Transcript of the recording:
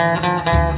Música